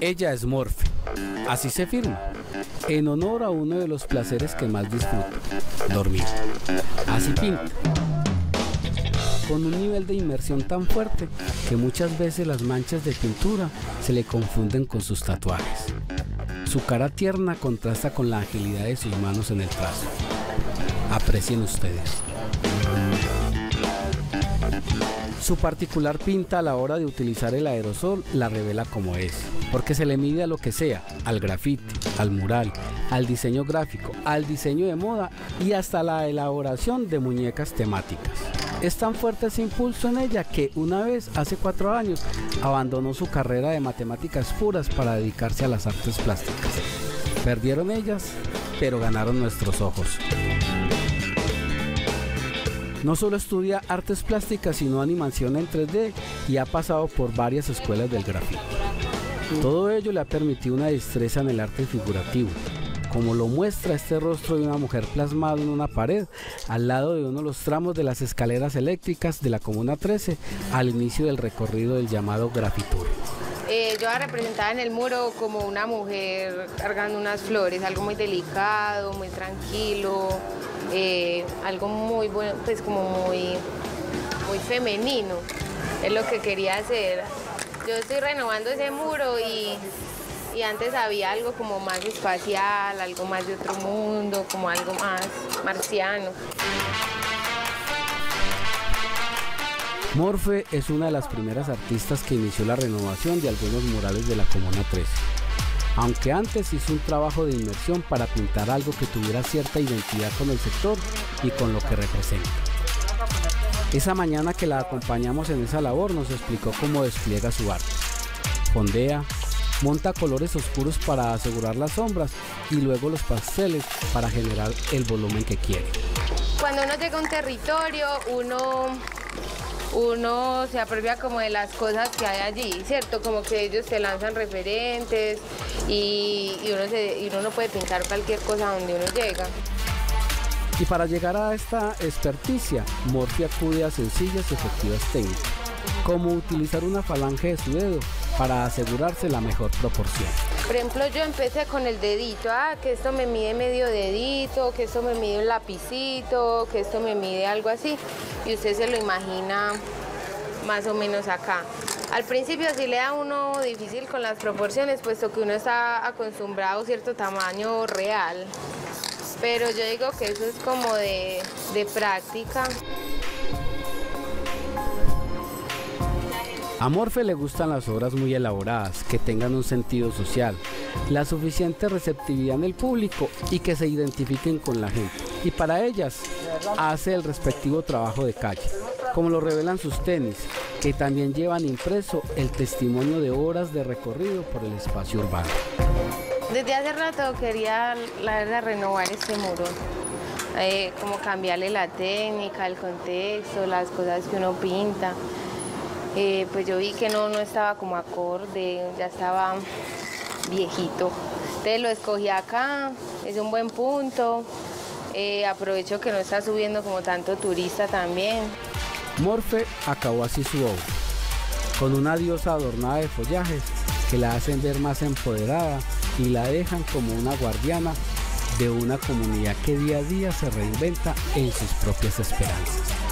Ella es Morfe, así se firma, en honor a uno de los placeres que más disfruto, dormir. Así pinta, con un nivel de inmersión tan fuerte que muchas veces las manchas de pintura se le confunden con sus tatuajes. Su cara tierna contrasta con la agilidad de sus manos en el trazo. Aprecien ustedes. Su particular pinta a la hora de utilizar el aerosol la revela como es, porque se le mide a lo que sea, al grafiti, al mural, al diseño gráfico, al diseño de moda y hasta la elaboración de muñecas temáticas. Es tan fuerte ese impulso en ella que una vez, hace cuatro años, abandonó su carrera de matemáticas puras para dedicarse a las artes plásticas. Perdieron ellas, pero ganaron nuestros ojos. No solo estudia artes plásticas, sino animación en 3D y ha pasado por varias escuelas del grafito. Todo ello le ha permitido una destreza en el arte figurativo, como lo muestra este rostro de una mujer plasmado en una pared al lado de uno de los tramos de las escaleras eléctricas de la Comuna 13 al inicio del recorrido del llamado Grafitur. Eh, yo representaba en el muro como una mujer cargando unas flores, algo muy delicado, muy tranquilo, eh, algo muy bueno, pues como muy, muy femenino. Es lo que quería hacer. Yo estoy renovando ese muro y, y antes había algo como más espacial, algo más de otro mundo, como algo más marciano. Morfe es una de las primeras artistas que inició la renovación de algunos murales de la Comuna 13 aunque antes hizo un trabajo de inmersión para pintar algo que tuviera cierta identidad con el sector y con lo que representa. Esa mañana que la acompañamos en esa labor nos explicó cómo despliega su arte. Fondea, monta colores oscuros para asegurar las sombras y luego los pasteles para generar el volumen que quiere. Cuando uno llega a un territorio, uno uno se apropia como de las cosas que hay allí, ¿cierto? Como que ellos te lanzan referentes y, uno, no puede pintar cualquier cosa donde uno llega. Y para llegar a esta experticia, Morphy acude a sencillas y efectivas técnicas, como utilizar una falange de su dedo para asegurarse la mejor proporción. Por ejemplo, yo empecé con el dedito, ah, que esto me mide medio dedito, que esto me mide un lapicito, que esto me mide algo así, y usted se lo imagina más o menos acá. Al principio sí le da uno difícil con las proporciones, puesto que uno está acostumbrado a cierto tamaño real, pero yo digo que eso es como de, de práctica. A Morfe le gustan las obras muy elaboradas, que tengan un sentido social, la suficiente receptividad en el público y que se identifiquen con la gente. Y para ellas hace el respectivo trabajo de calle, como lo revelan sus tenis, que también llevan impreso el testimonio de horas de recorrido por el espacio urbano. Desde hace rato quería, la verdad, renovar este muro. Eh, como cambiarle la técnica, el contexto, las cosas que uno pinta. Eh, pues yo vi que no, no estaba como acorde, ya estaba viejito. Entonces lo escogí acá, es un buen punto. Eh, aprovecho que no está subiendo como tanto turista también. Morfe acabó así su obra, con una diosa adornada de follajes que la hacen ver más empoderada y la dejan como una guardiana de una comunidad que día a día se reinventa en sus propias esperanzas.